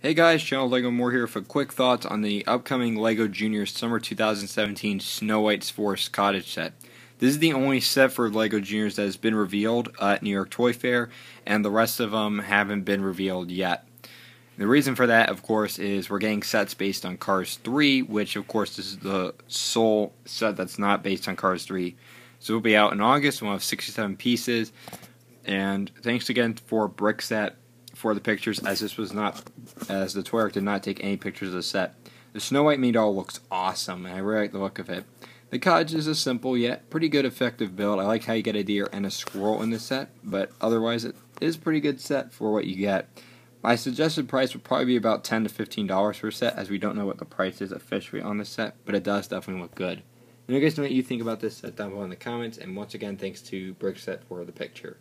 Hey guys, Channel Lego More here for quick thoughts on the upcoming LEGO Juniors Summer 2017 Snow White's Forest Cottage set. This is the only set for LEGO Juniors that has been revealed at New York Toy Fair, and the rest of them haven't been revealed yet. The reason for that, of course, is we're getting sets based on Cars 3, which, of course, is the sole set that's not based on Cars 3. So it'll be out in August, we'll have 67 pieces. And thanks again for Brickset for the pictures, as this was not, as the Toy Ark did not take any pictures of the set. The Snow White Maid doll looks awesome, and I really like the look of it. The cottage is a simple yet pretty good effective build. I like how you get a deer and a squirrel in the set, but otherwise it is pretty good set for what you get. My suggested price would probably be about 10 to $15 for a set, as we don't know what the price is officially on this set, but it does definitely look good. And you guys know what you think about this set down below in the comments, and once again, thanks to Brickset for the picture.